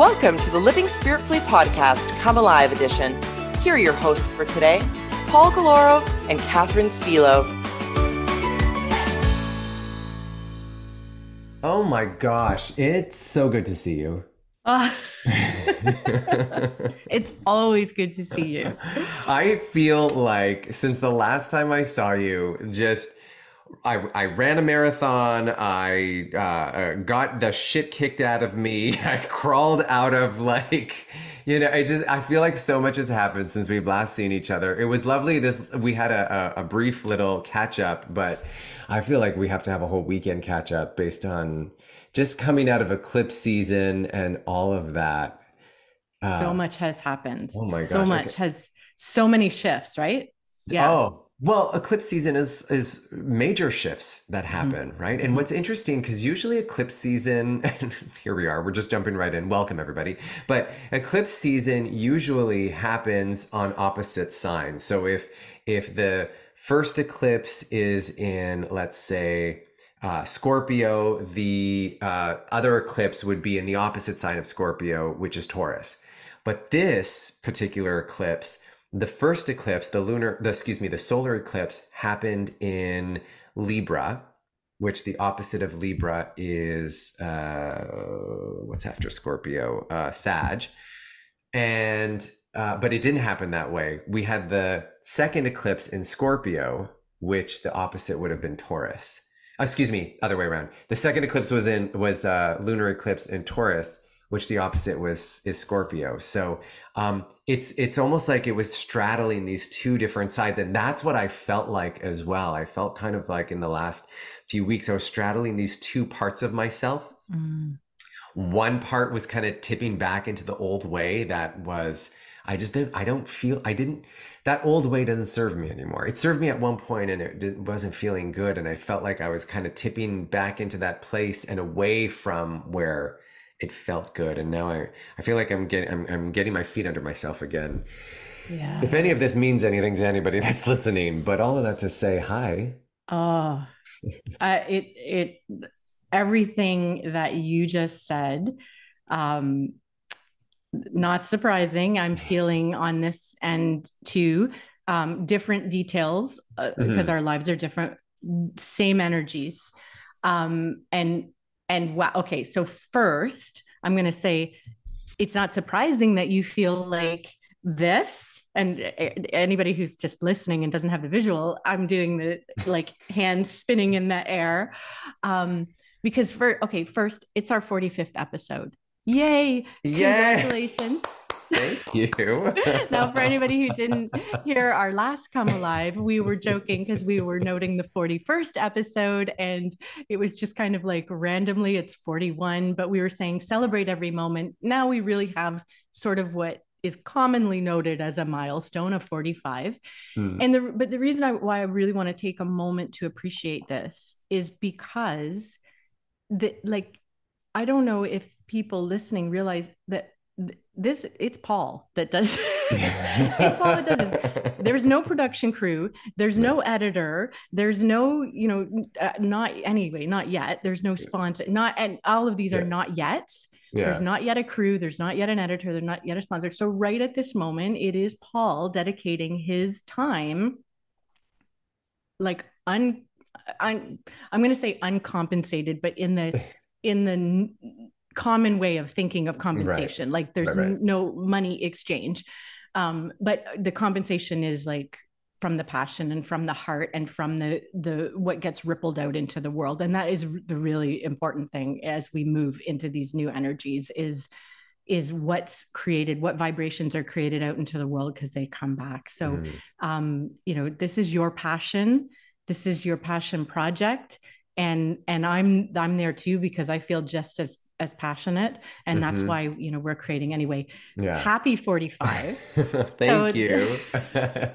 Welcome to the Living Spirit-fully podcast, Come Alive edition. Here are your hosts for today, Paul Galloro and Catherine Stilo. Oh my gosh, it's so good to see you. Uh, it's always good to see you. I feel like since the last time I saw you, just I, I ran a marathon. I uh, uh, got the shit kicked out of me. I crawled out of like, you know, I just I feel like so much has happened since we've last seen each other. It was lovely. This we had a, a, a brief little catch up, but I feel like we have to have a whole weekend catch up based on just coming out of eclipse season and all of that. Uh, so much has happened. Oh my gosh! So much has so many shifts, right? Yeah. Oh, well, eclipse season is is major shifts that mm-hmm. happen, mm-hmm. right? And what's interesting because usually eclipse season, here we are, we're just jumping right in. Welcome everybody. But eclipse season usually happens on opposite signs. So if if the first eclipse is in, let's say, uh, Scorpio, the uh, other eclipse would be in the opposite sign of Scorpio, which is Taurus. But this particular eclipse the first eclipse, the lunar, the excuse me, the solar eclipse happened in Libra, which the opposite of Libra is uh, what's after Scorpio, uh, Sag, and uh, but it didn't happen that way. We had the second eclipse in Scorpio, which the opposite would have been Taurus. excuse me, other way around. The second eclipse was in was uh, lunar eclipse in Taurus, which the opposite was is Scorpio. So um, it's it's almost like it was straddling these two different sides, and that's what I felt like as well. I felt kind of like in the last few weeks I was straddling these two parts of myself. Mm. One part was kind of tipping back into the old way that was I just didn't I don't feel I didn't that old way doesn't serve me anymore. It served me at one point and it wasn't feeling good and I felt like I was kind of tipping back into that place and away from where it felt good and now i i feel like i'm getting i'm, I'm getting my feet under myself again. Yeah. If any of this means anything to anybody that's listening but all of that to say hi. Oh uh, it it everything that you just said um not surprising. I'm feeling on this end too. Um different details uh, mm-hmm. because our lives are different same energies. Um and and wow okay so first i'm going to say it's not surprising that you feel like this and anybody who's just listening and doesn't have the visual i'm doing the like hand spinning in the air. Um because for okay first it's our 45th episode. Yay! Congratulations Thank you. now, for anybody who didn't hear our last Come Alive, we were joking because we were noting the 41st episode and it was just kind of like randomly it's 41, but we were saying celebrate every moment. Now we really have sort of what is commonly noted as a milestone of 45 hmm. and the but the reason I, why i really want to take a moment to appreciate this is because that like i don't know if people listening realize that this it's Paul that does it's Paul that does this. There's no production crew. There's no editor. There's no, you know, uh, not anyway, not yet. There's no sponsor. Not and all of these yeah. are not yet. Yeah. There's not yet a crew. There's not yet an editor. There's not yet a sponsor. So right at this moment, it is Paul dedicating his time, like un, un I'm going to say uncompensated, but in the in the common way of thinking of compensation right. like there's right, right. no money exchange um, but the compensation is like from the passion and from the heart and from the the what gets rippled out into the world and that is the really important thing as we move into these new energies is is what's created what vibrations are created out into the world because they come back so mm. um you know this is your passion this is your passion project and and i'm i'm there too because i feel just as as passionate. And mm-hmm. that's why you know we're creating anyway. Yeah. Happy 45 thank you.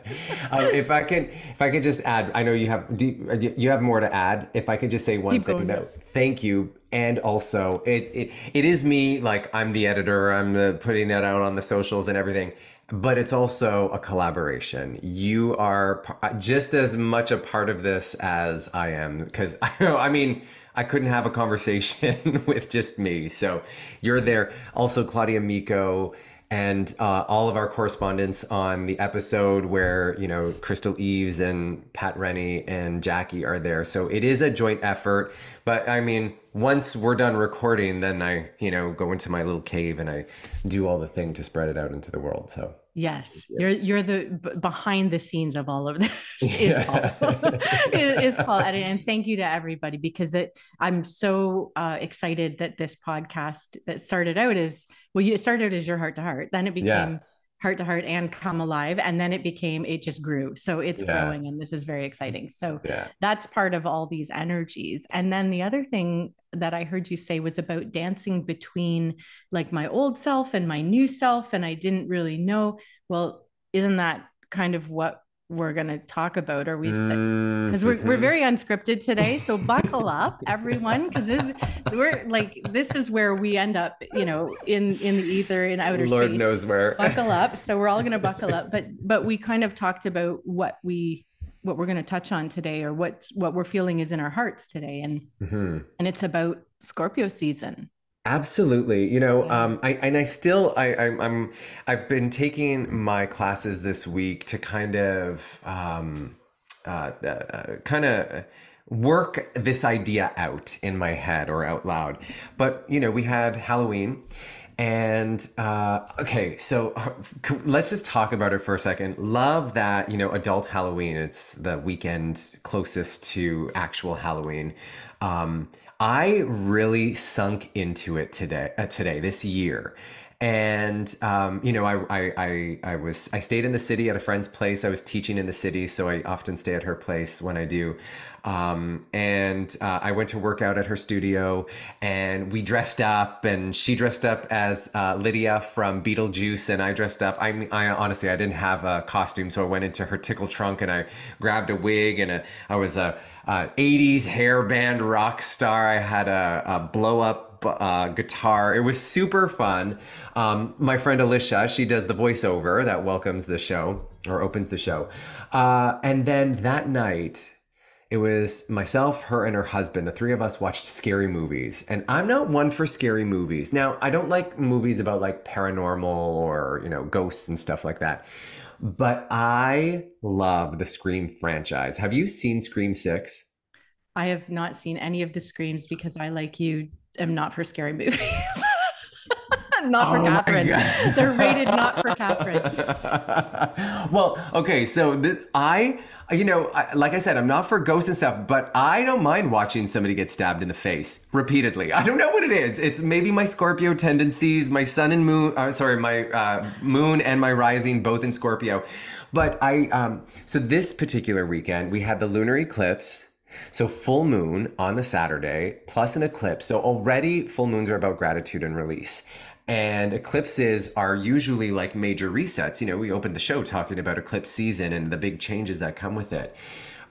Um, if i can if i could just add i know you have do you, you have more to add. If i could just say one thing though thank you. And also it, it it is me like i'm the editor i'm the, putting it out on the socials and everything but it's also a collaboration. You are uh, just as much a part of this as I am because I mean, I couldn't have a conversation with just me. So you're there. Also, Claudia Micco and uh, all of our correspondents on the episode where you know Crystal Eves and Pat Rennie and Jackie are there. So it is a joint effort. But I mean, once we're done recording, then I you know go into my little cave and I do all the thing to spread it out into the world. So Yes, yeah. you're you're the b- behind the scenes of all of this is yeah. Paul is Paul and thank you to everybody because it, I'm so uh, excited that this podcast that started out as well. You started as your heart to heart, then it became. Yeah heart to heart and come alive and then it became it just grew so it's yeah. growing and this is very exciting so yeah. that's part of all these energies and then the other thing that i heard you say was about dancing between like my old self and my new self and i didn't really know well isn't that kind of what we're going to talk about or we because mm-hmm. we're, we're very unscripted today so buckle up everyone because this we're like this is where we end up you know in in the ether in outer lord space knows where buckle up so we're all going to buckle up but but we kind of talked about what we what we're going to touch on today or what what we're feeling is in our hearts today and mm-hmm. and it's about scorpio season Absolutely. You know, um, I and I still I, I am I've been taking my classes this week to kind of um, uh, uh, kind of work this idea out in my head or out loud. But you know, we had Halloween. And uh, okay, so let's just talk about it for a second. Love that, you know, adult Halloween, it's the weekend closest to actual Halloween. Um, I really sunk into it today, uh, today, this year. And um, you know, I, I, I I was I stayed in the city at a friend's place. I was teaching in the city, so I often stay at her place when I do. Um, and uh, I went to work out at her studio, and we dressed up, and she dressed up as uh, Lydia from Beetlejuice, and I dressed up. I, I honestly I didn't have a costume, so I went into her tickle trunk and I grabbed a wig, and a, I was a uh, 80s hair band rock star. I had a, a blow up uh, guitar. It was super fun. Um, my friend Alicia, she does the voiceover that welcomes the show or opens the show. Uh, and then that night, it was myself, her, and her husband. The three of us watched scary movies. And I'm not one for scary movies. Now, I don't like movies about like paranormal or, you know, ghosts and stuff like that. But I love the Scream franchise. Have you seen Scream 6? I have not seen any of the Screams because I, like you, am not for scary movies. Not for oh Catherine. They're rated not for Catherine. well, okay, so I you know, I, like I said, I'm not for ghosts and stuff, but I don't mind watching somebody get stabbed in the face repeatedly. I don't know what it is. It's maybe my Scorpio tendencies, my sun and moon, uh, sorry, my uh, moon and my rising both in Scorpio. But I, um, so this particular weekend, we had the lunar eclipse. So full moon on the Saturday plus an eclipse. So already full moons are about gratitude and release. And eclipses are usually like major resets. You know, we opened the show talking about eclipse season and the big changes that come with it.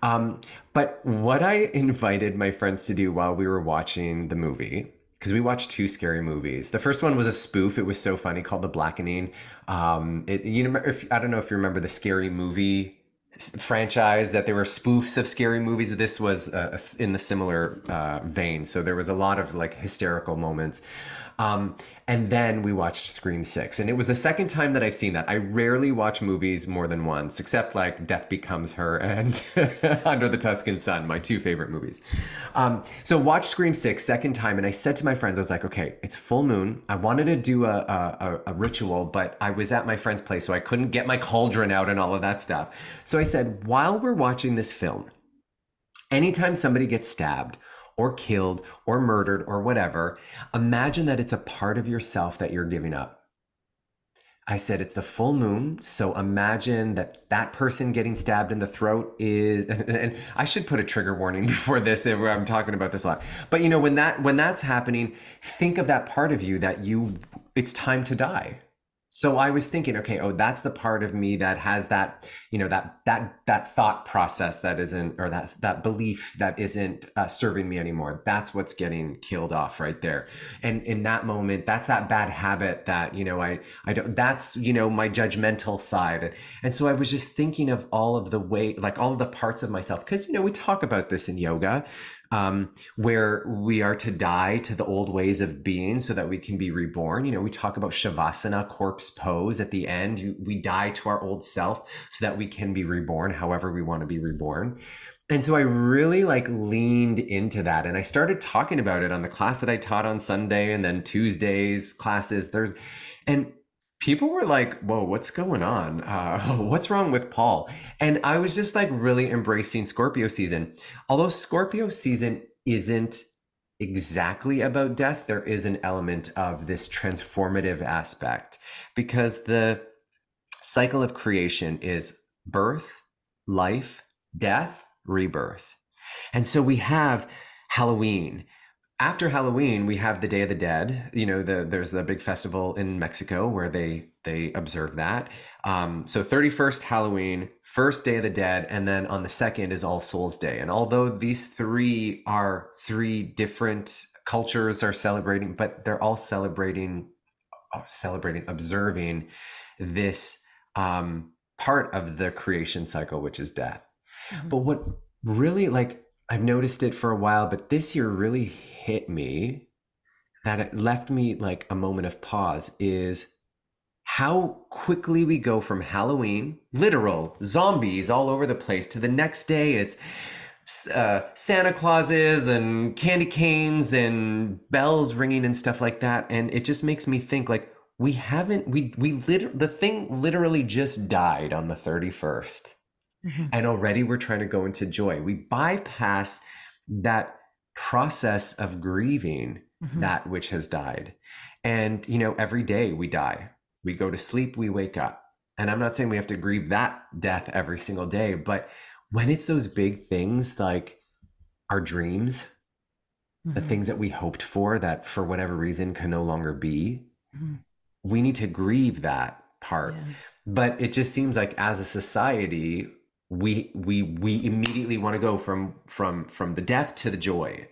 Um, but what I invited my friends to do while we were watching the movie, because we watched two scary movies. The first one was a spoof. It was so funny called The Blackening. Um, it, you know, if, I don't know if you remember the scary movie franchise that there were spoofs of scary movies. This was uh, in the similar uh, vein. So there was a lot of like hysterical moments. Um, and then we watched Scream 6. And it was the second time that I've seen that. I rarely watch movies more than once, except like Death Becomes Her and Under the Tuscan Sun, my two favorite movies. Um, so watch Scream 6 second time. And I said to my friends, I was like, okay, it's full moon. I wanted to do a, a, a ritual, but I was at my friend's place, so I couldn't get my cauldron out and all of that stuff. So I said, while we're watching this film, anytime somebody gets stabbed or killed or murdered or whatever, imagine that it's a part of yourself that you're giving up. I said it's the full moon, so imagine that that person getting stabbed in the throat is and I should put a trigger warning before this I'm talking about this a lot. But you know when that when that's happening, think of that part of you that you it's time to die. So i was thinking okay oh that's the part of me that has that you know that that that thought process that isn't or that that belief that isn't uh, serving me anymore. That's what's getting killed off right there. And in that moment that's that bad habit that you know i i don't that's you know my judgmental side. And so i was just thinking of all of the way like all of the parts of myself. Because you know we talk about this in yoga um, where we are to die to the old ways of being so that we can be reborn. You know, we talk about Shavasana, corpse pose at the end. We die to our old self so that we can be reborn however we want to be reborn. And so I really like leaned into that and I started talking about it on the class that I taught on Sunday and then Tuesdays classes, Thursday. And people were like, whoa, what's going on? Uh, what's wrong with Paul? And I was just like really embracing Scorpio season. Although Scorpio season isn't exactly about death, there is an element of this transformative aspect because the cycle of creation is birth, life, death, rebirth. And so we have Halloween, after Halloween, we have the Day of the Dead. You know, the, there's the big festival in Mexico where they they observe that. Um, so 31st Halloween, first Day of the Dead, and then on the second is All Souls Day. And although these three are three different cultures are celebrating, but they're all celebrating, uh, celebrating, observing this um, part of the creation cycle, which is death. Mm-hmm. But what really like I've noticed it for a while, but this year really hit me that it left me like a moment of pause is how quickly we go from Halloween, literal zombies all over the place, to the next day it's uh, Santa Clauses and candy canes and bells ringing and stuff like that. And it just makes me think like we haven't we we lit the thing literally just died on the 31st. Mm-hmm. And already we're trying to go into joy. We bypass that process of grieving mm-hmm. that which has died. And, you know, every day we die. We go to sleep, we wake up. And I'm not saying we have to grieve that death every single day, but when it's those big things like our dreams, mm-hmm. the things that we hoped for that for whatever reason can no longer be, mm-hmm. we need to grieve that part. Yeah. But it just seems like as a society, we we we immediately want to go from from from the death to the joy.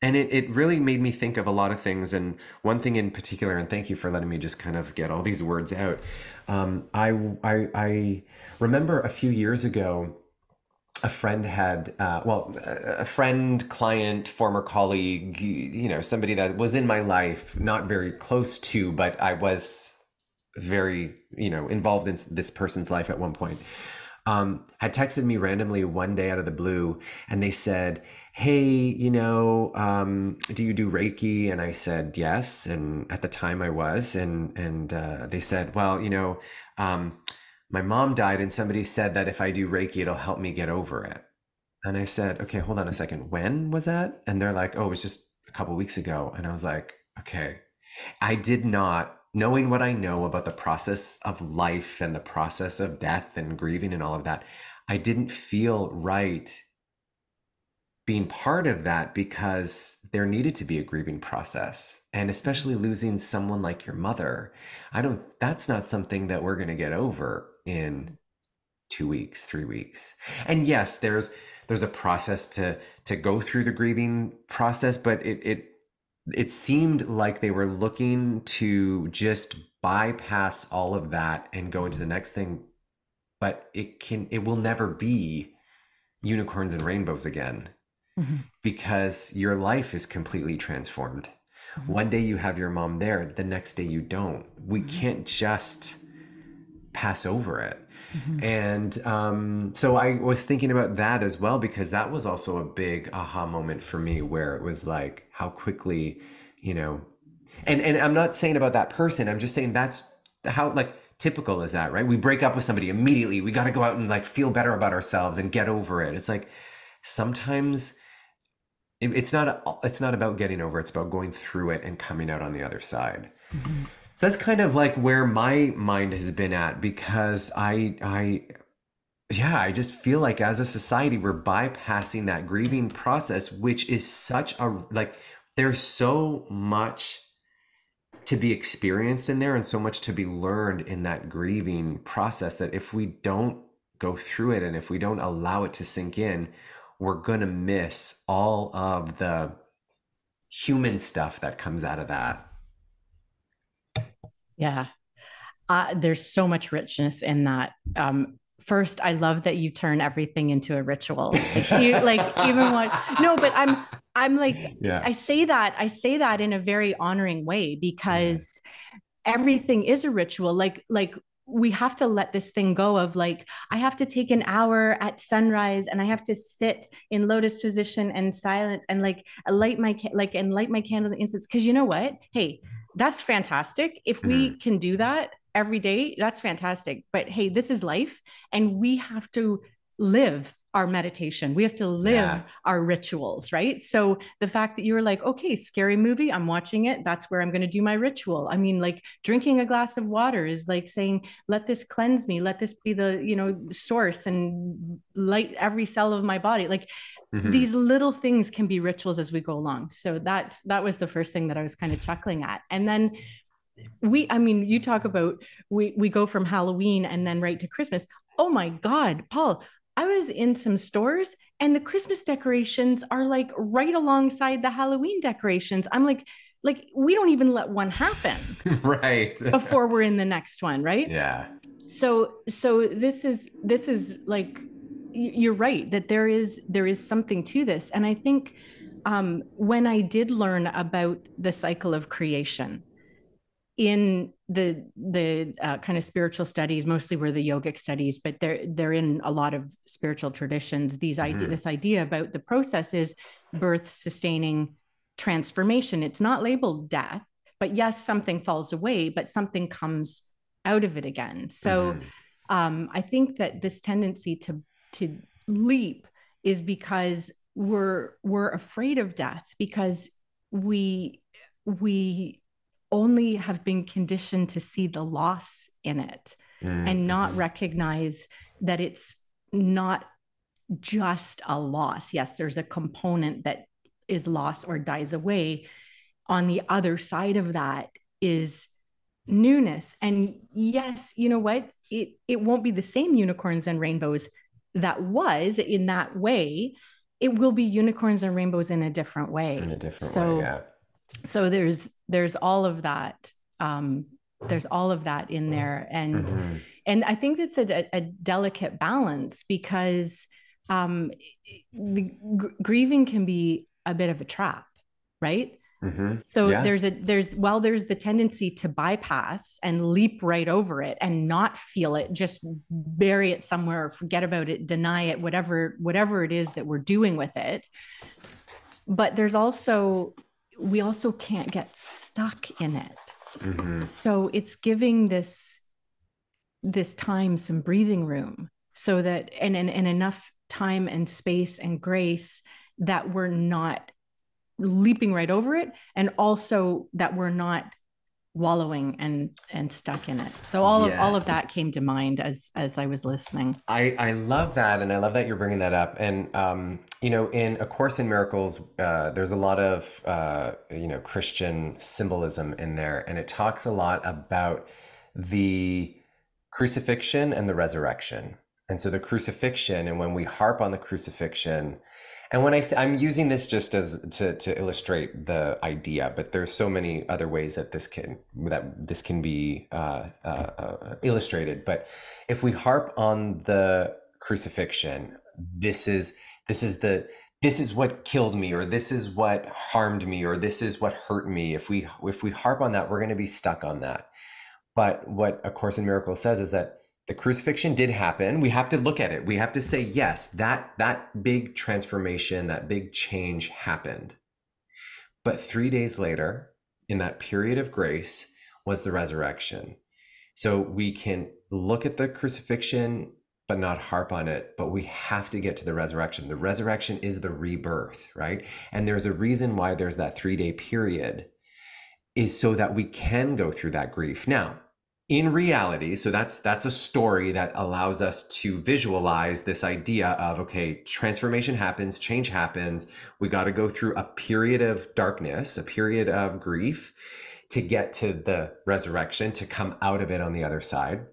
And it, it really made me think of a lot of things and one thing in particular and thank you for letting me just kind of get all these words out. Um, I, I i remember a few years ago a friend had uh, well a friend client former colleague you know somebody that was in my life not very close to but i was very you know involved in this person's life at one point um, had texted me randomly one day out of the blue and they said, Hey, you know, um, do you do Reiki? And I said, Yes. And at the time I was. And, and uh, they said, Well, you know, um, my mom died and somebody said that if I do Reiki, it'll help me get over it. And I said, Okay, hold on a second. When was that? And they're like, Oh, it was just a couple weeks ago. And I was like, Okay. I did not knowing what I know about the process of life and the process of death and grieving and all of that, I didn't feel right being part of that because there needed to be a grieving process. And especially losing someone like your mother, I don't, that's not something that we're going to get over in two weeks, three weeks. And yes, there's, there's a process to to go through the grieving process but it it it seemed like they were looking to just bypass all of that and go into the next thing but it can it will never be unicorns and rainbows again mm-hmm. because your life is completely transformed mm-hmm. one day you have your mom there the next day you don't we mm-hmm. can't just pass over it mm-hmm. and um, so i was thinking about that as well because that was also a big aha moment for me where it was like how quickly you know and and i'm not saying about that person i'm just saying that's how like typical is that right? We break up with somebody immediately we got to go out and like feel better about ourselves and get over it. It's like sometimes it, it's not it's not about getting over it's about going through it and coming out on the other side. Mm-hmm. so that's kind of like where my mind has been at because i i yeah, I just feel like as a society, we're bypassing that grieving process, which is such a like there's so much to be experienced in there and so much to be learned in that grieving process that if we don't go through it and if we don't allow it to sink in, we're going to miss all of the human stuff that comes out of that. Yeah. Uh, there's so much richness in that. Um, first, I love that you turn everything into a ritual. Like, you, like even what, no, but I'm, I'm like, yeah. I say that, I say that in a very honoring way because everything is a ritual. Like, like we have to let this thing go of like i have to take an hour at sunrise and i have to sit in lotus position and silence and like light my like and light my candles and incense because you know what hey that's fantastic if we mm. can do that every day that's fantastic but hey this is life and we have to live our meditation. We have to live yeah. our rituals, right? So the fact that you were like, okay, scary movie, I'm watching it. That's where I'm going to do my ritual. I mean, like drinking a glass of water is like saying, let this cleanse me. Let this be the, you know, source and light every cell of my body. Like mm-hmm. these little things can be rituals as we go along. So that's, that was the first thing that I was kind of chuckling at. And then we i mean you talk about we we go from halloween and then right to christmas oh my god paul I was in some stores and the Christmas decorations are like right alongside the Halloween decorations. I'm like, like we don't even let one happen right before we're in the next one, right? Yeah. So so this is this is like you're right that there is there is something to this and I think um, when I did learn about the cycle of creation in the the uh, kind of spiritual studies mostly were the yogic studies but they're they're in a lot of spiritual traditions these mm-hmm. idea this idea about the process is birth sustaining transformation it's not labeled death but yes something falls away but something comes out of it again so mm-hmm. um, i think that this tendency to to leap is because we're we're afraid of death because we we only have been conditioned to see the loss in it mm-hmm. and not recognize that it's not just a loss. Yes, there's a component that is lost or dies away. On the other side of that is newness. And yes, you know what? It it won't be the same unicorns and rainbows that was in that way. It will be unicorns and rainbows in a different way. In a different so, way, yeah so there's there's all of that um, there's all of that in there and mm-hmm. and i think it's a, a delicate balance because um, the grieving can be a bit of a trap right Mm-hmm. So yeah. there's a there's well there's the tendency to bypass and leap right over it and not feel it, just bury it somewhere, forget about it, deny it, whatever whatever it is that we're doing with it. But there's also we also can't get stuck in it. Mm-hmm. So it's giving this this time some breathing room so that and, and and enough time and space and grace that we're not leaping right over it and also that we're not wallowing and and stuck in it. So all yes. of all of that came to mind as as i was listening. I i love that and i love that you're bringing that up. And um you know in a course in miracles uh there's a lot of uh you know christian symbolism in there and it talks a lot about the crucifixion and the resurrection. And so the crucifixion and when we harp on the crucifixion and when I say I'm using this just as to, to illustrate the idea, but there's so many other ways that this can that this can be uh, uh, uh, illustrated. But if we harp on the crucifixion, this is this is the this is what killed me, or this is what harmed me, or this is what hurt me. If we if we harp on that, we're going to be stuck on that. But what A Course in Miracles says is that the crucifixion did happen. We have to look at it. We have to say yes that that big transformation that big change happened. But 3 days later in that period of grace was the resurrection. So we can look at the crucifixion but not harp on it but we have to get to the resurrection. The resurrection is the rebirth right? And there's a reason why there's that 3 day period is so that we can go through that grief. Now in reality so that's that's a story that allows us to visualize this idea of okay transformation happens change happens we got to go through a period of darkness a period of grief to get to the resurrection, to come out of it on the other side.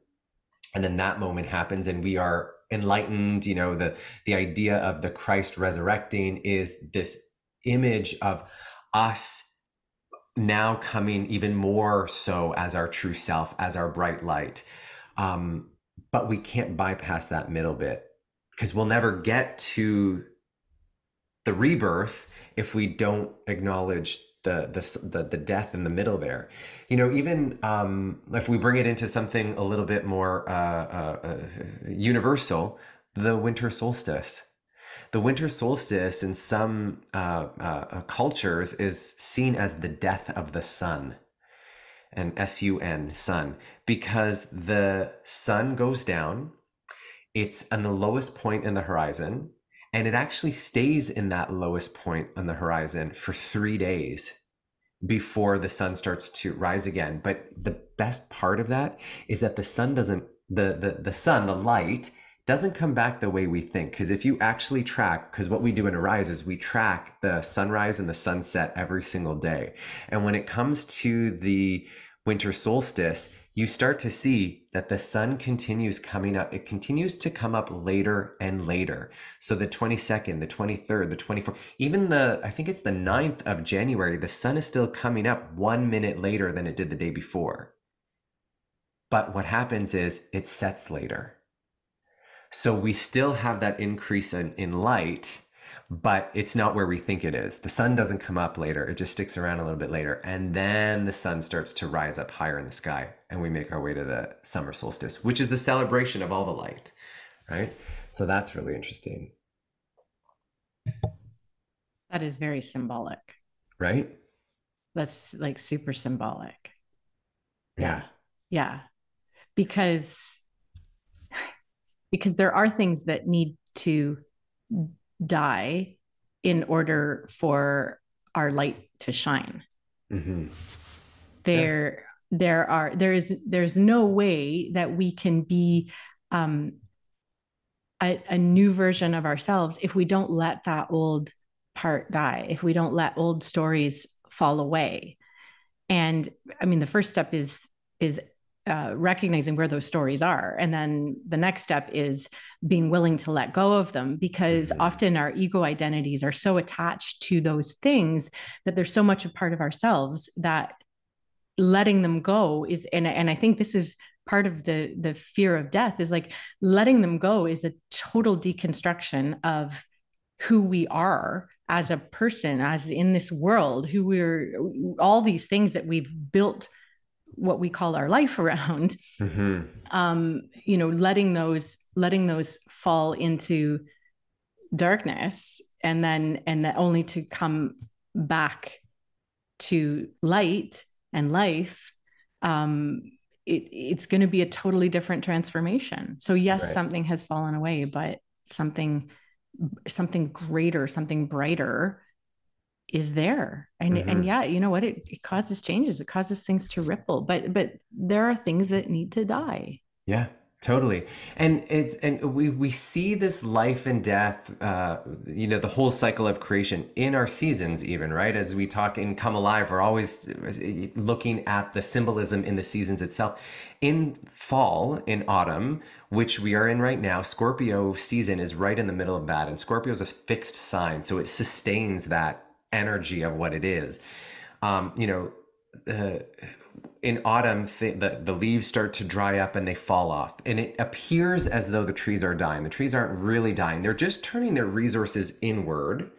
And then that moment happens and we are enlightened. You know, the, the idea of the Christ resurrecting is this image of us now coming even more so as our true self, as our bright light. Um, but we can't bypass that middle bit because we'll never get to the rebirth if we don't acknowledge the the the, the death in the middle there. You know, even um, if we bring it into something a little bit more uh, uh, uh, universal, the winter solstice. The winter solstice in some uh, uh, cultures is seen as the death of the sun, and S U N, sun, because the sun goes down. It's on the lowest point in the horizon and it actually stays in that lowest point on the horizon for three days before the sun starts to rise again. But the best part of that is that the sun doesn't the the, the sun, the light, doesn't come back the way we think. Because if you actually track, because what we do in Arise is we track the sunrise and the sunset every single day. And when it comes to the winter solstice, you start to see that the sun continues coming up. It continues to come up later and later. So the 22nd, the 23rd, the 24th, even the, I think it's the 9th of January, the sun is still coming up one minute later than it did the day before. But what happens is it sets later. So we still have that increase in, in light but it's not where we think it is. The sun doesn't come up later, it just sticks around a little bit later. And then the sun starts to rise up higher in the sky, and we make our way to the summer solstice, which is the celebration of all the light, right? So that's really interesting. That is very symbolic. Right? That's like super symbolic. Yeah. Yeah. Because because there are things that need to die in order for our light to shine. Mm-hmm. There, yeah. there are there is there's no way that we can be um, a, a new version of ourselves if we don't let that old part die. If we don't let old stories fall away. And I mean, the first step is is uh, recognizing where those stories are. And then the next step is being willing to let go of them because mm-hmm. often our ego identities are so attached to those things that there's so much a part of ourselves that letting them go is and, and I think this is part of the the fear of death is like letting them go is a total deconstruction of who we are as a person as in this world who we're all these things that we've built what we call our life around mm-hmm. um you know letting those letting those fall into darkness and then and that only to come back to light and life um it, it's going to be a totally different transformation so yes right. something has fallen away but something something greater something brighter is there. And mm-hmm. and yeah you know what? It, it causes changes. It causes things to ripple but but there are things that need to die. Yeah totally. And it's and we we see this life and death uh you know the whole cycle of creation in our seasons even right? As we talk in come alive we're always looking at the symbolism in the seasons itself. In fall in autumn which we are in right now scorpio season is right in the middle of that and scorpio is a fixed sign so it sustains that energy of what it is. Um, you know, uh, in autumn, th- the, the leaves start to dry up and they fall off. And it appears as though the trees are dying. The trees aren't really dying, they're just turning their resources inward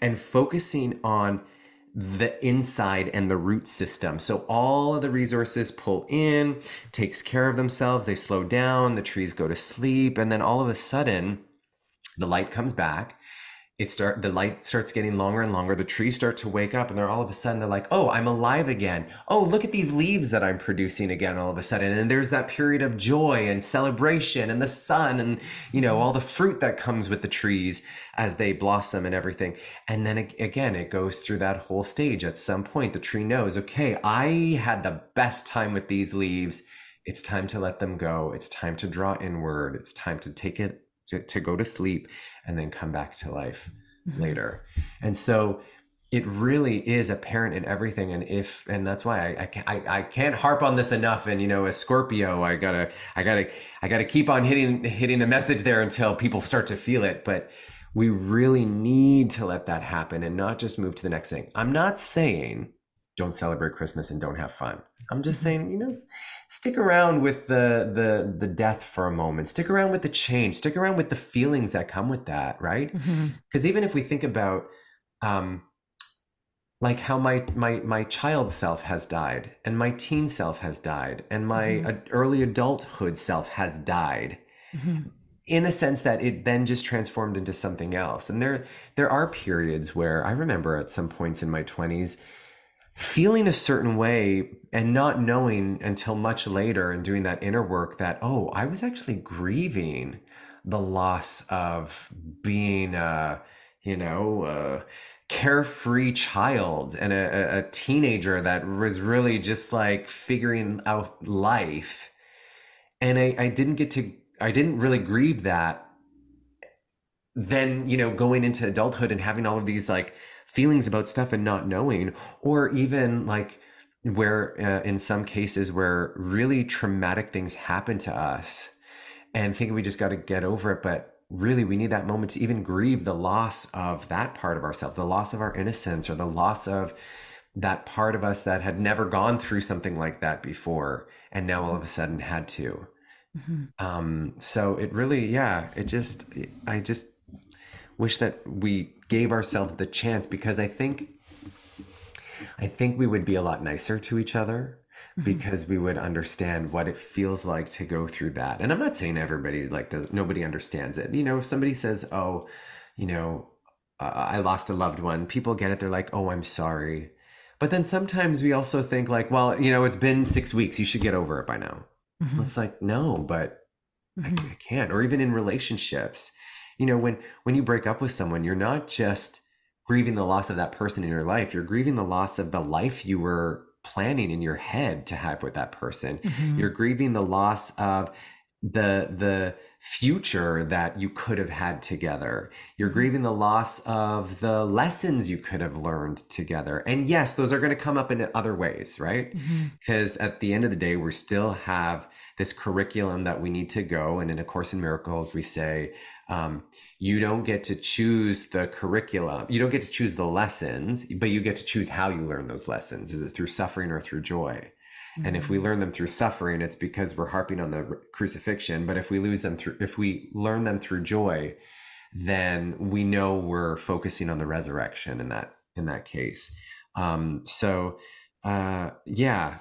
and focusing on the inside and the root system. So all of the resources pull in, takes care of themselves, they slow down, the trees go to sleep, and then all of a sudden the light comes back it start the light starts getting longer and longer. The trees start to wake up and they're all of a sudden they're like oh i'm alive again. Oh look at these leaves that i'm producing again all of a sudden. And there's that period of joy and celebration and the sun and you know all the fruit that comes with the trees as they blossom and everything. And then again it goes through that whole stage. At some point the tree knows okay i had the best time with these leaves. It's time to let them go. It's time to draw inward. It's time to take it to, to go to sleep and then come back to life mm-hmm. later. And so it really is apparent in everything and if and that's why I, I i can't harp on this enough and you know as scorpio i gotta i gotta i gotta keep on hitting hitting the message there until people start to feel it but we really need to let that happen and not just move to the next thing i'm not saying don't celebrate christmas and don't have fun i'm just mm-hmm. saying you know stick around with the the the death for a moment stick around with the change stick around with the feelings that come with that right because mm-hmm. even if we think about um like how my my my child self has died and my teen self has died and my mm-hmm. early adulthood self has died mm-hmm. in a sense that it then just transformed into something else and there there are periods where i remember at some points in my 20s feeling a certain way and not knowing until much later and doing that inner work that oh i was actually grieving the loss of being a you know uh, carefree child and a, a teenager that was really just like figuring out life. And I, I didn't get to i didn't really grieve that then you know going into adulthood and having all of these like feelings about stuff and not knowing or even like where uh, in some cases where really traumatic things happen to us and thinking we just got to get over it but really we need that moment to even grieve the loss of that part of ourselves the loss of our innocence or the loss of that part of us that had never gone through something like that before and now all of a sudden had to mm-hmm. um so it really yeah it just i just wish that we gave ourselves the chance because i think i think we would be a lot nicer to each other Mm-hmm. because we would understand what it feels like to go through that. And I'm not saying everybody like does nobody understands it. You know, if somebody says, "Oh, you know, uh, I lost a loved one," people get it. They're like, "Oh, I'm sorry." But then sometimes we also think like, "Well, you know, it's been 6 weeks. You should get over it by now." Mm-hmm. It's like, "No, but mm-hmm. I, I can't." Or even in relationships. You know, when when you break up with someone, you're not just grieving the loss of that person in your life. You're grieving the loss of the life you were planning in your head to have with that person. Mm-hmm. You're grieving the loss of the the future that you could have had together. You're mm-hmm. grieving the loss of the lessons you could have learned together. And yes, those are going to come up in other ways, right? Because mm-hmm. at the end of the day, we still have this curriculum that we need to go. And in A Course in Miracles, we say, um, you don't get to choose the curriculum. You don't get to choose the lessons, but you get to choose how you learn those lessons. Is it through suffering or through joy? Mm-hmm. And if we mm-hmm. learn them through suffering, it's because we're harping on the crucifixion. But if we lose them through, if we learn them through joy, then we know we're focusing on the resurrection in that in that case. Um, so uh, yeah,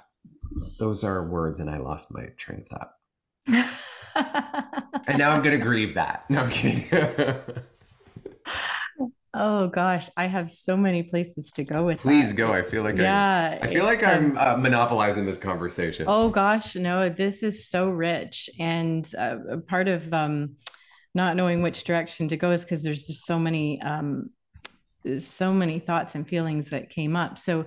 those are words, and I lost my train of thought. and now I'm gonna grieve that. No, I'm kidding. oh gosh, I have so many places to go with. Please that. go. I feel like yeah, I, I feel like I'm um, uh, monopolizing this conversation. Oh gosh, no, this is so rich, and uh, part of um, not knowing which direction to go is because there's just so many, um, so many thoughts and feelings that came up. So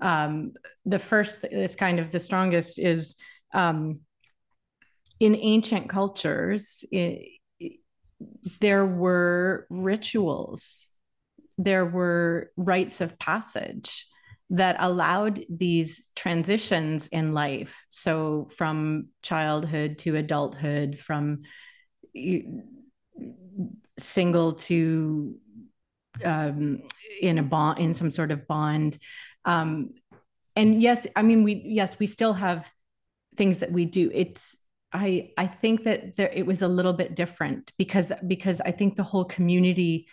um, the first is kind of the strongest is um, in ancient cultures, it, there were rituals, there were rites of passage that allowed these transitions in life. So, from childhood to adulthood, from single to um, in a bond, in some sort of bond. Um, and yes, I mean, we, yes, we still have things that we do. It's, I I think that there it was a little bit different because because I think the whole community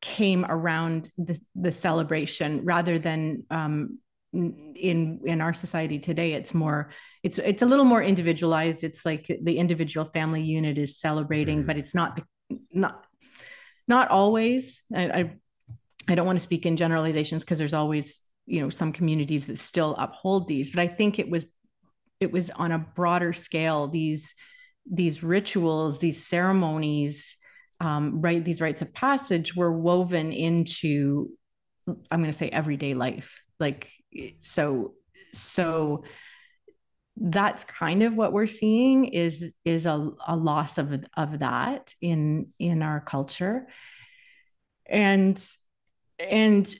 came around the the celebration rather than um, in in our society today it's more it's it's a little more individualized it's like the individual family unit is celebrating mm-hmm. but it's not the, not not always I, I I don't want to speak in generalizations because there's always you know some communities that still uphold these but I think it was it was on a broader scale these these rituals these ceremonies um, right these rites of passage were woven into i'm going to say everyday life. Like so so that's kind of what we're seeing is is a, a loss of of that in in our culture. And and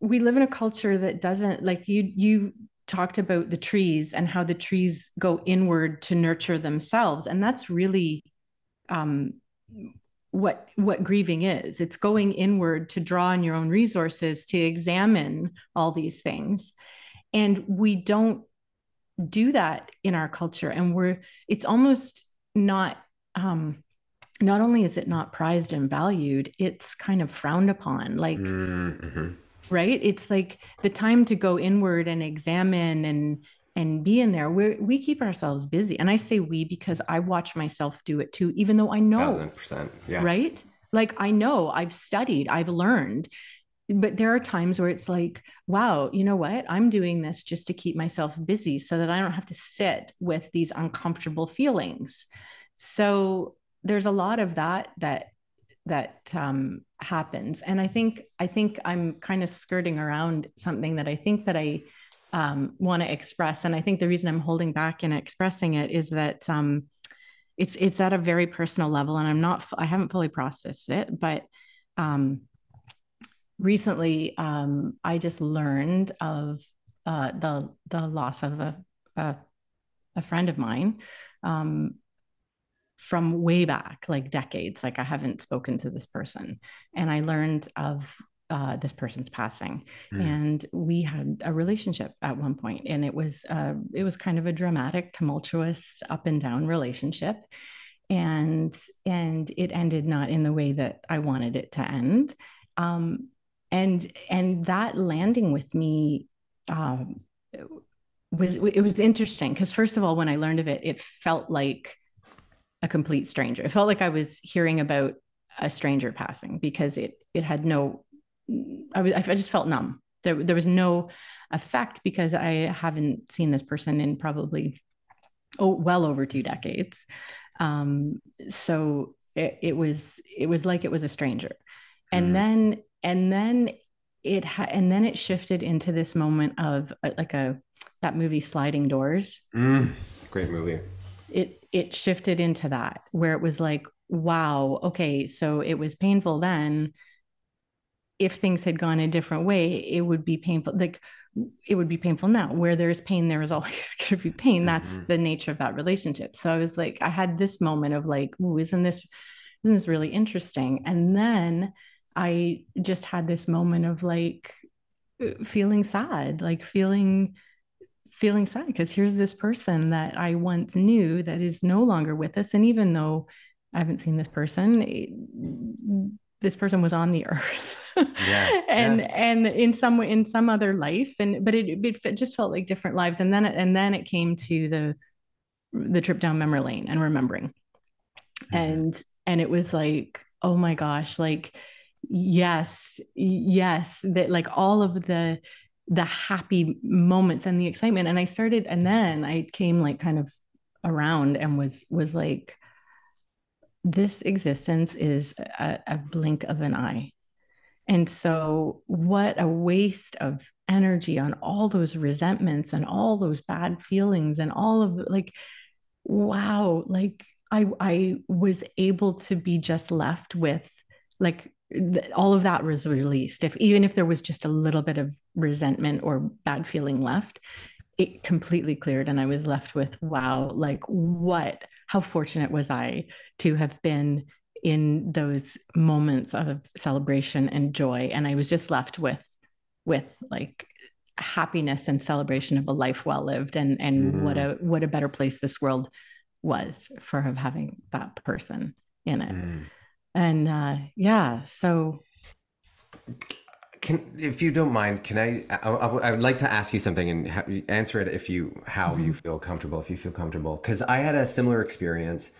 we live in a culture that doesn't like you you talked about the trees and how the trees go inward to nurture themselves. And that's really um, what what grieving is. It's going inward to draw on your own resources to examine all these things. And we don't do that in our culture. And we're it's almost not um not only is it not prized and valued it's kind of frowned upon. Like mm-hmm. Right? It's like the time to go inward and examine and and be in there. We we keep ourselves busy. And i say we because i watch myself do it too even though i know percent. Yeah. right? Like i know i've studied i've learned. But there are times where it's like wow you know what? I'm doing this just to keep myself busy so that i don't have to sit with these uncomfortable feelings. So there's a lot of that that that um, happens. And i think i think i'm kind of skirting around something that i think that i um, want to express. And i think the reason i'm holding back in expressing it is that um, it's it's at a very personal level and i'm not i haven't fully processed it but um, recently um, I just learned of uh, the the loss of a a, a friend of mine um, from way back, like decades. Like I haven't spoken to this person, and I learned of uh, this person's passing, mm. and we had a relationship at one point, and it was uh, it was kind of a dramatic, tumultuous, up and down relationship, and and it ended not in the way that I wanted it to end. Um, and and that landing with me um, was it was interesting because first of all when i learned of it it felt like a complete stranger. It felt like i was hearing about a stranger passing because it it had no i was i just felt numb. There, there was no effect because i haven't seen this person in probably oh well over two decades. Um so it, it was it was like it was a stranger. And mm. then and then it ha- and then it shifted into this moment of uh, like a that movie sliding doors. Mm, great movie. It it shifted into that where it was like wow okay so it was painful then. If things had gone a different way it would be painful like it would be painful now. Where there's pain there is always going to be pain. That's mm-hmm. the nature of that relationship. So i was like i had this moment of like oh isn't this isn't this really interesting? And then I just had this moment of like feeling sad, like feeling feeling sad because here's this person that I once knew that is no longer with us and even though I haven't seen this person it, this person was on the earth yeah, and yeah. and in some in some other life and but it, it just felt like different lives and then it, and then it came to the the trip down memory lane and remembering mm-hmm. and and it was like oh my gosh like yes yes that like all of the the happy moments and the excitement. And i started and then i came like kind of around and was was like this existence is a, a blink of an eye. And so what a waste of energy on all those resentments and all those bad feelings and all of like wow like i i was able to be just left with like all of that was released. If even if there was just a little bit of resentment or bad feeling left it completely cleared and i was left with wow like what how fortunate was i to have been in those moments of celebration and joy. And i was just left with with like happiness and celebration of a life well lived and and mm. what a what a better place this world was for having that person in it. Mm and uh, yeah, so can if you don't mind can i i, I would like to ask you something and ha- answer it if you how mm-hmm. you feel comfortable if you feel comfortable. Because i had a similar experience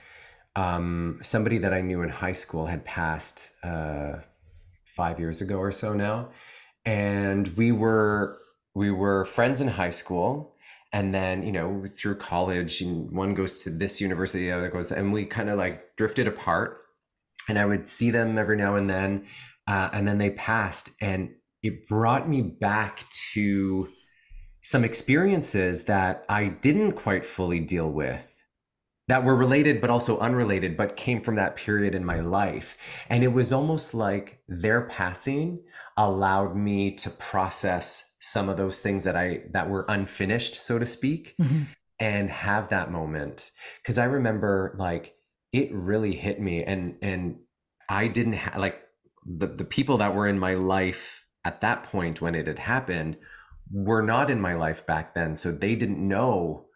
um, somebody that i knew in high school had passed uh, five years ago or so now. And we were we were friends in high school. And then you know through college and one goes to this university the other goes and we kind of like drifted apart and I would see them every now and then. Uh, and then they passed, and it brought me back to some experiences that I didn't quite fully deal with that were related but also unrelated, but came from that period in my life. And it was almost like their passing allowed me to process some of those things that I that were unfinished, so to speak, mm-hmm. and have that moment. Cause I remember like it really hit me and and I didn't have like the, the people that were in my life at that point when it had happened were not in my life back then. So they didn't know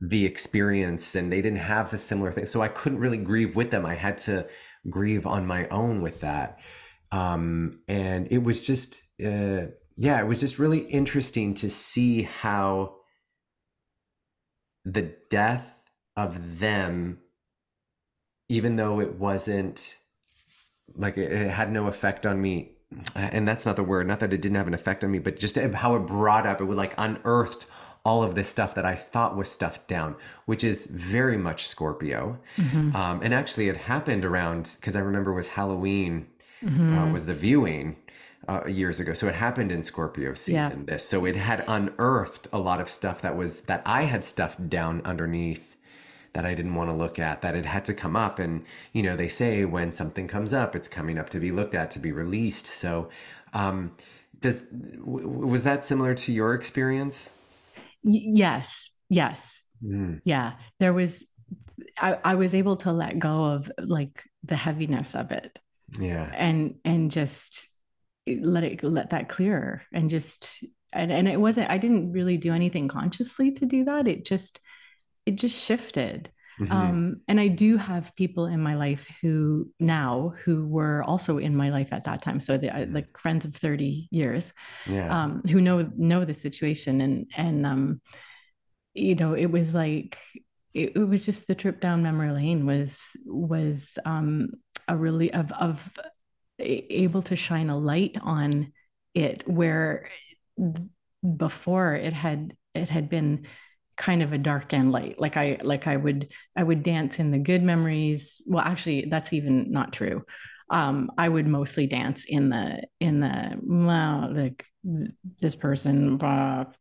the experience and they didn't have a similar thing. So I couldn't really grieve with them. I had to grieve on my own with that. Um, and it was just, uh, yeah, it was just really interesting to see how the death of them, even though it wasn't like it, it had no effect on me and that's not the word not that it didn't have an effect on me but just how it brought up it would like unearthed all of this stuff that I thought was stuffed down, which is very much Scorpio. Mm-hmm. Um, and actually, it happened around because I remember was Halloween mm-hmm. uh, was the viewing uh, years ago, so it happened in Scorpio season. Yeah. This so it had unearthed a lot of stuff that was that I had stuffed down underneath that I didn't want to look at that it had to come up and you know they say when something comes up it's coming up to be looked at to be released. So um does w- was that similar to your experience? Yes yes. Mm. yeah there was I, I was able to let go of like the heaviness of it. Yeah. And and just let it let that clear and just and, and it wasn't i didn't really do anything consciously to do that. It just it just shifted mm-hmm. um and i do have people in my life who now who were also in my life at that time so they like friends of 30 years yeah. um who know know the situation and and um you know it was like it, it was just the trip down memory lane was was um a really of of able to shine a light on it where before it had it had been kind of a dark and light. Like i like i would i would dance in the good memories. Well actually that's even not true. Um i would mostly dance in the in the well like this person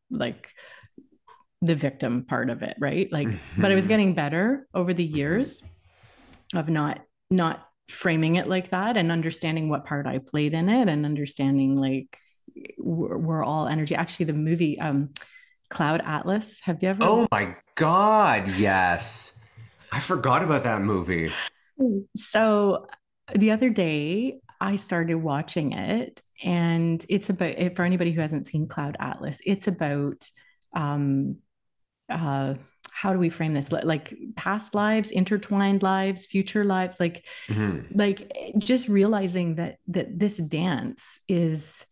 like the victim part of it right? Like mm-hmm. but i was getting better over the years of not not framing it like that and understanding what part i played in it and understanding like we're, we're all energy actually the movie um Cloud Atlas. Have you ever? Oh my God, yes. I forgot about that movie. So the other day, I started watching it, and it's about for anybody who hasn't seen Cloud Atlas, it's about um, uh, how do we frame this? Like past lives, intertwined lives, future lives, like mm-hmm. like just realizing that that this dance is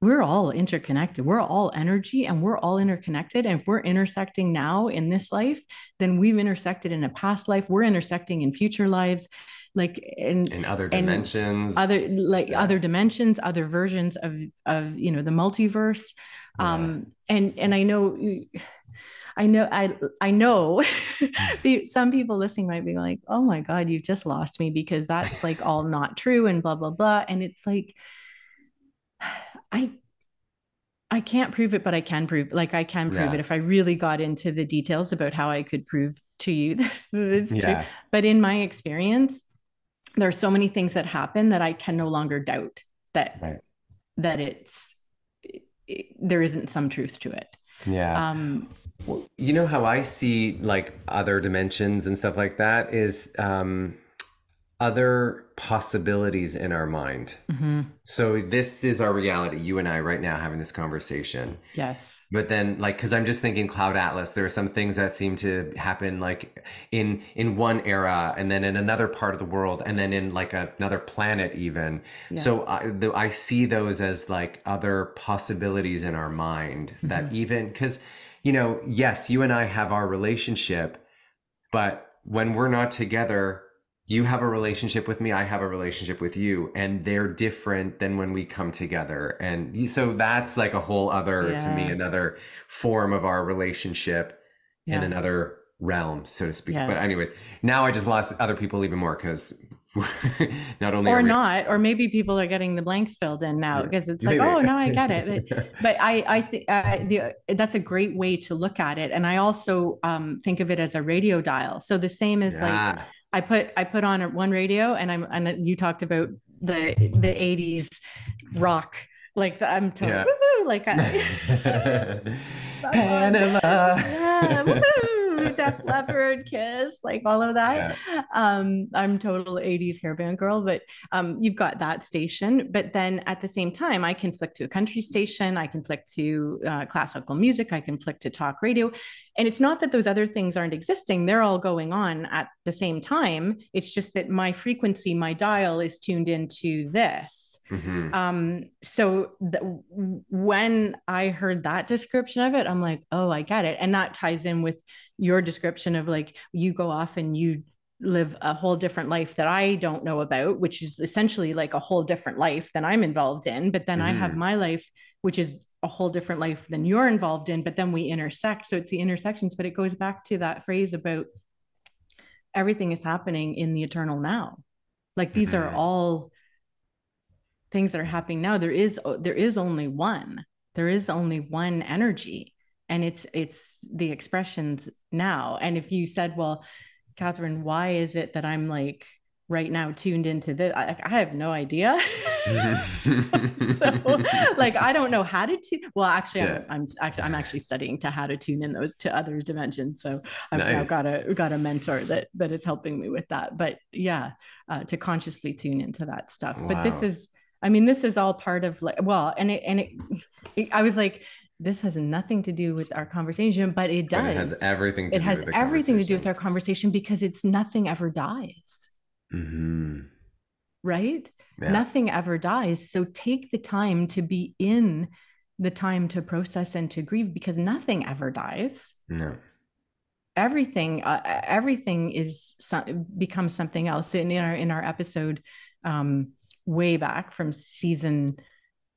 we're all interconnected. We're all energy and we're all interconnected. And if we're intersecting now in this life, then we've intersected in a past life. We're intersecting in future lives, like in, in other dimensions, other like yeah. other dimensions, other versions of of you know the multiverse. Yeah. Um, and and I know. I know I I know some people listening might be like, "Oh my god, you've just lost me because that's like all not true and blah blah blah." And it's like I I can't prove it, but I can prove like I can prove yeah. it if I really got into the details about how I could prove to you that it's yeah. true. But in my experience, there are so many things that happen that I can no longer doubt that right. that it's it, there isn't some truth to it. Yeah. Um, well, you know how I see like other dimensions and stuff like that is um other possibilities in our mind. Mm-hmm. So this is our reality, you and I right now having this conversation. Yes. But then like cuz I'm just thinking cloud atlas there are some things that seem to happen like in in one era and then in another part of the world and then in like a, another planet even. Yeah. So I, the, I see those as like other possibilities in our mind mm-hmm. that even cuz you know, yes, you and I have our relationship, but when we're not together, you have a relationship with me i have a relationship with you and they're different than when we come together and so that's like a whole other yeah. to me another form of our relationship yeah. in another realm so to speak yeah. but anyways now i just lost other people even more because not only or we- not or maybe people are getting the blanks filled in now because it's like maybe. oh now i get it but, but i i think uh, the that's a great way to look at it and i also um, think of it as a radio dial so the same as like. I put i put on one radio and i'm and you talked about the the 80s rock like the, i'm totally Yeah. like I, Panama. yeah, Def Leppard, Kiss, like all of that. Yeah. Um, I'm total 80s hairband girl, but um, you've got that station. But then at the same time, I can flick to a country station, I can flick to uh, classical music, I can flick to talk radio. And it's not that those other things aren't existing, they're all going on at the same time. It's just that my frequency, my dial is tuned into this. Mhm. Um, so th- when I heard that description of it, I'm like, oh, I get it. And that ties in with your description of like you go off and you live a whole different life that I don't know about, which is essentially like a whole different life than I'm involved in. But then I have Mhm. my life, which is a whole different life than you're involved in, but then we intersect. So it's the intersections, but it goes back to that phrase about everything is happening in the eternal now. Like these are Mhm. all things that are happening now. There is there is only one. There is only one energy. And it's it's the expressions now. And if you said, well, Catherine, why is it that I'm like right now tuned into this? I, I have no idea. so, so, like I don't know how to tune. Well, actually, Yeah. I'm, I'm actually I'm actually studying to how to tune in those to other dimensions. So I've now got a got a mentor that that is helping me with that. But yeah, uh, to consciously tune into that stuff. But this is, I mean, this is all part of like well, and it and it, it I was like, this has nothing to do with our conversation, but it But does. it has everything to It do has with everything to do with our conversation. because it's nothing ever dies, Mhm. right? Yeah. Nothing ever dies. So take the time to be in the time to process and to grieve because nothing ever dies. No. Everything, uh, everything is some, becomes something else. In, in our in our episode, um, way back from season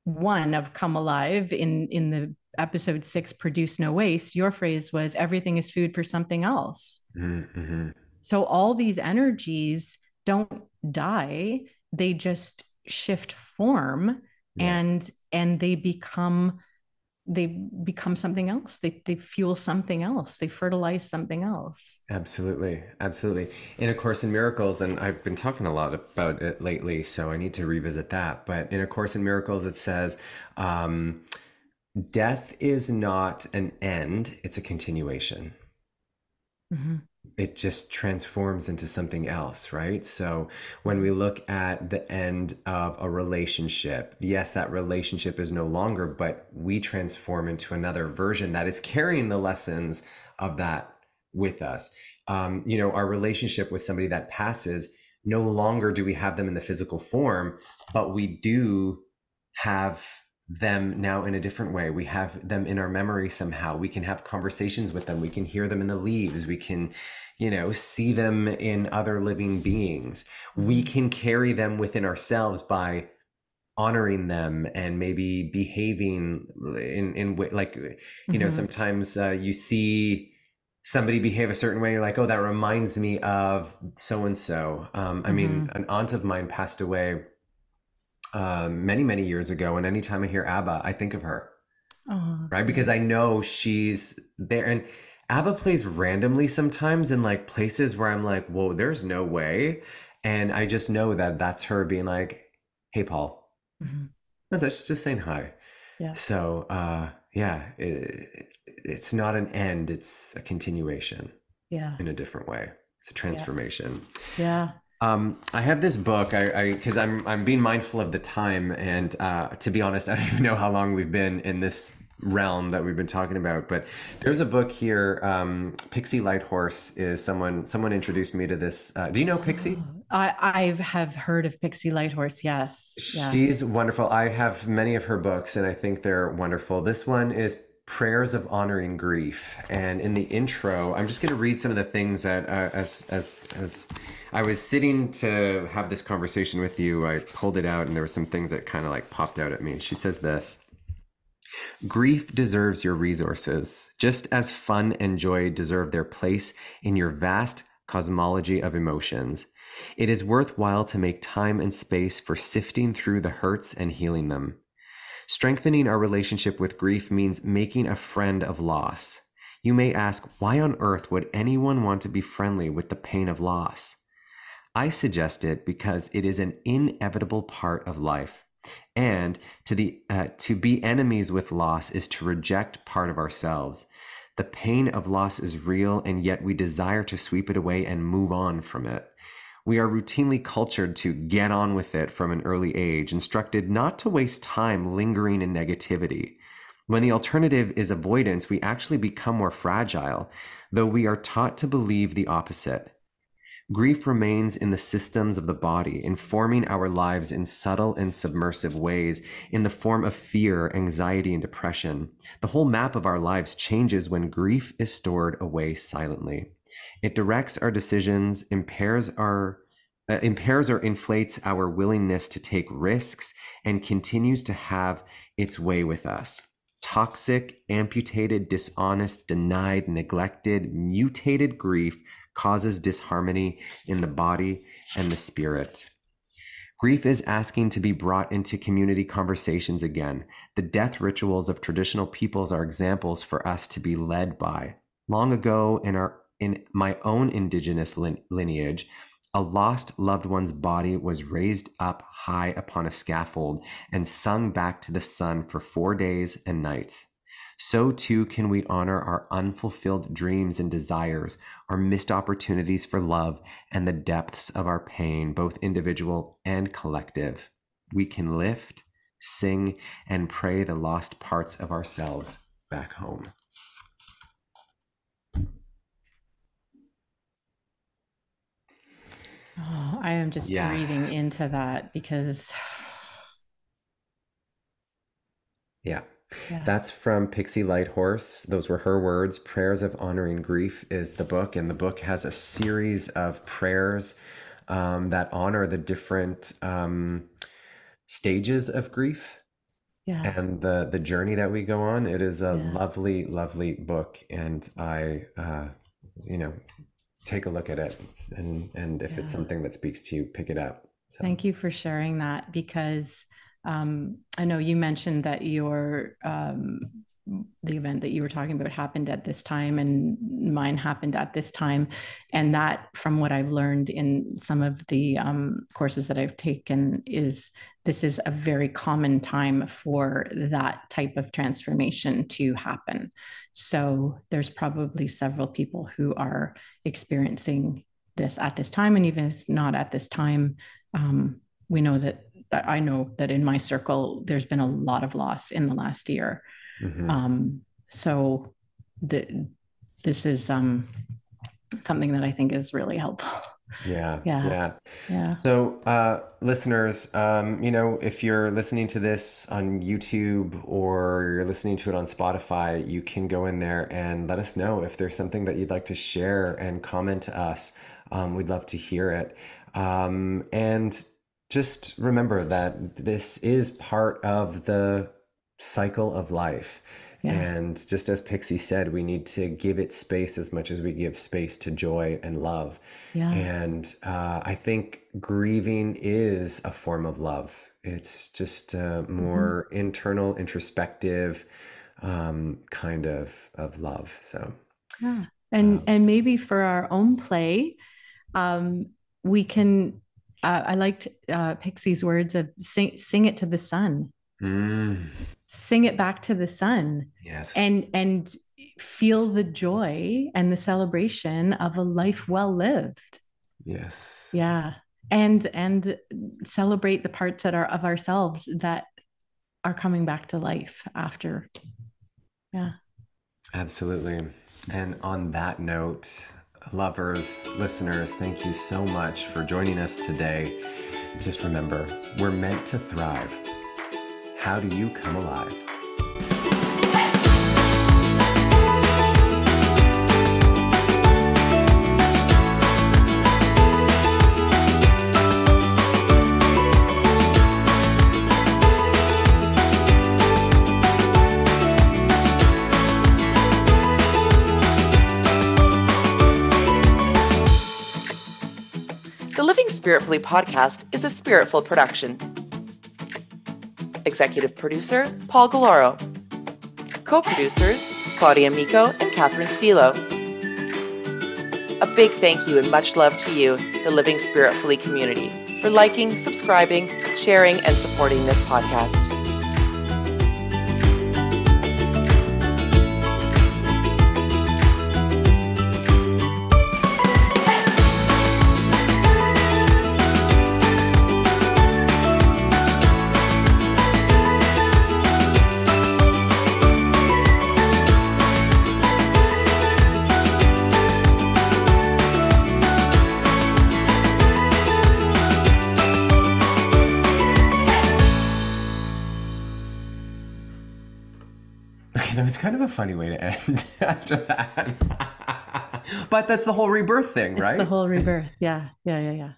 one of Come Alive, in in the episode six, Produce No Waste, your phrase was everything is food for something else. Mm-hmm. So all these energies don't die, they just shift form Yeah. and and they become they become something else. They they fuel something else. They fertilize something else. Absolutely, absolutely. In A Course in Miracles, and I've been talking a lot about it lately, so I need to revisit that. But in A Course in Miracles, it says, um, "Death is not an end; it's a continuation." Mhm. It just transforms into something else, right? So when we look at the end of a relationship, yes, that relationship is no longer, but we transform into another version that is carrying the lessons of that with us. Um, you know, our relationship with somebody that passes, no longer do we have them in the physical form, but we do have them now in a different way. We have them in our memory somehow. We can have conversations with them. We can hear them in the leaves. We can, you know, see them in other living beings. We can carry them within ourselves by honoring them and maybe behaving in in like you know Mhm. sometimes uh, you see somebody behave a certain way you're like oh that reminds me of so and so um i mean an aunt of mine passed away um, many many years ago and anytime i hear abba i think of her. Oh, right? because i know she's there and abba plays randomly sometimes in like places where i'm like whoa there's no way. And i just know that that's her being like hey paul. Mhm. that's it, she's just saying hi. Yeah. so uh yeah it, it's not an end. It's a continuation yeah, in a different way. It's a transformation. Yeah. um, I have this book. I, I, because I'm, I'm being mindful of the time, and uh, to be honest, I don't even know how long we've been in this realm that we've been talking about. But there's a book here. Um, Pixie Lighthorse is someone. Someone introduced me to this. Uh, do you know Pixie? I I have heard of Pixie Lighthorse. Yes. Yeah. She's wonderful. I have many of her books, and I think they're wonderful. This one is Prayers of Honoring Grief, and in the intro, I'm just going to read some of the things that, uh, as as as I was sitting to have this conversation with you, I pulled it out, and there were some things that kind of like popped out at me. She says this. Grief deserves your resources, just as fun and joy deserve their place in your vast cosmology of emotions. It is worthwhile to make time and space for sifting through the hurts and healing them. Strengthening our relationship with grief means making a friend of loss. You may ask, why on earth would anyone want to be friendly with the pain of loss? I suggest it because it is an inevitable part of life. And to, the, uh, to be enemies with loss is to reject part of ourselves. The pain of loss is real, and yet we desire to sweep it away and move on from it. We are routinely cultured to get on with it from an early age, instructed not to waste time lingering in negativity. When the alternative is avoidance, we actually become more fragile, though we are taught to believe the opposite. Grief remains in the systems of the body, informing our lives in subtle and submersive ways in the form of fear, anxiety, and depression. The whole map of our lives changes when grief is stored away silently. It directs our decisions, impairs our uh, impairs or inflates our willingness to take risks and continues to have its way with us. Toxic, amputated, dishonest, denied, neglected, mutated grief causes disharmony in the body and the spirit. Grief is asking to be brought into community conversations again. The death rituals of traditional peoples are examples for us to be led by. Long ago, in our in my own indigenous lineage, a lost loved one's body was raised up high upon a scaffold and sung back to the sun for four days and nights so too can we honor our unfulfilled dreams and desires, our missed opportunities for love, and the depths of our pain, both individual and collective. We can lift, sing, and pray the lost parts of ourselves back home. Oh, I am just yeah. breathing into that because. Yeah. That's from Pixie Lighthorse. Those were her words. Prayers of Honoring Grief is the book, and the book has a series of prayers um, that honor the different um, stages of grief yeah. and the the journey that we go on. It is a yeah. lovely, lovely book, and I, uh, you know, take a look at it, and and if yeah. it's something that speaks to you, pick it up. So. Thank you for sharing that because um, I know you mentioned that your um, the event that you were talking about happened at this time and mine happened at this time. And that from what i've learned in some of the um, courses that i've taken is this is a very common time for that type of transformation to happen. So there's probably several people who are experiencing this at this time and even if not at this time um, we know that I know that in my circle, there's been a lot of loss in the last year. Mm-hmm. Um, so the, this is um, something that I think is really helpful. Yeah, yeah, yeah, yeah. So, uh, listeners, um, you know, if you're listening to this on YouTube or you're listening to it on Spotify, you can go in there and let us know if there's something that you'd like to share and comment to us. Um, we'd love to hear it. Um, and just remember that this is part of the cycle of life. Yeah. And just as Pixie said, we need to give it space as much as we give space to joy and love. Yeah. And uh, I think grieving is a form of love. It's just a more mm-hmm. internal, introspective um, kind of of love. So, yeah, and um, and maybe for our own play, um, we can uh, I liked uh, Pixie's words of sing, sing it to the sun. Mm. Sing it back to the sun. Yes. And and feel the joy and the celebration of a life well lived. Yes. Yeah. And and celebrate the parts that are of ourselves that are coming back to life after. Yeah. Absolutely. And on that note, lovers, listeners, thank you so much for joining us today. Just remember, we're meant to thrive. How do you come alive? Spiritfully podcast is a Spiritful production. Executive producer Paul Galloro. Co producers Claudia Micco and Catherine Stilo. A big thank you and much love to you, the Living Spiritfully community, for liking, subscribing, sharing, and supporting this podcast. After that. but that's the whole rebirth thing, It's right? the whole rebirth. Yeah, yeah, yeah, yeah.